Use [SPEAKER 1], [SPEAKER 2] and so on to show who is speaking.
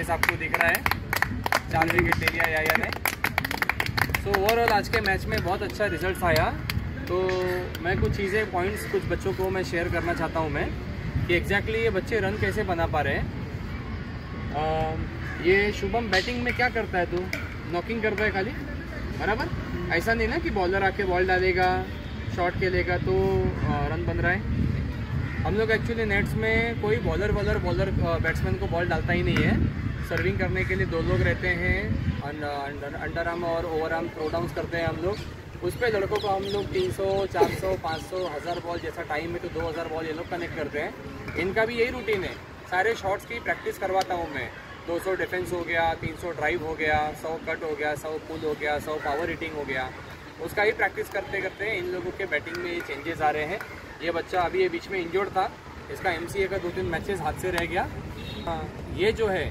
[SPEAKER 1] आपको दिख रहा है। चार विकेट ले लिया याया ने सो ओवरऑल आज के मैच में बहुत अच्छा रिज़ल्ट आया। तो मैं कुछ चीज़ें पॉइंट्स कुछ बच्चों को मैं शेयर करना चाहता हूँ मैं कि एग्जैक्टली ये बच्चे रन कैसे बना पा रहे हैं। आ, ये शुभम बैटिंग में क्या करता है तू? नॉकिंग करता है खाली? बराबर? ऐसा नहीं ना कि बॉलर आके बॉल डालेगा शॉट खेलेगा तो रन बन रहा है। हम लोग एक्चुअली नेट्स में कोई बॉलर बॉलर बॉलर बैट्समैन को बॉल डालता ही नहीं है। सर्विंग करने के लिए दो लोग रहते हैं अंडर आर्म और ओवर आर्म थ्रो डाउन करते हैं हम लोग। उस पर लड़कों को हम लोग 300, 400, 500, हज़ार बॉल जैसा टाइम है तो 2000 बॉल ये लोग कनेक्ट करते हैं। इनका भी यही रूटीन है। सारे शॉट्स की प्रैक्टिस करवाता हूँ मैं। 200 डिफेंस हो गया 300 ड्राइव हो गया 100 कट हो गया 100 पुल हो गया 100 पावर हिटिंग हो गया। उसका ही प्रैक्टिस करते करते इन लोगों के बैटिंग में ये चेंजेस आ रहे हैं। ये बच्चा अभी ये बीच में इंजोर्ड था। इसका एमसीए का दो तीन मैचेस हाथ से रह गया। हाँ, ये जो है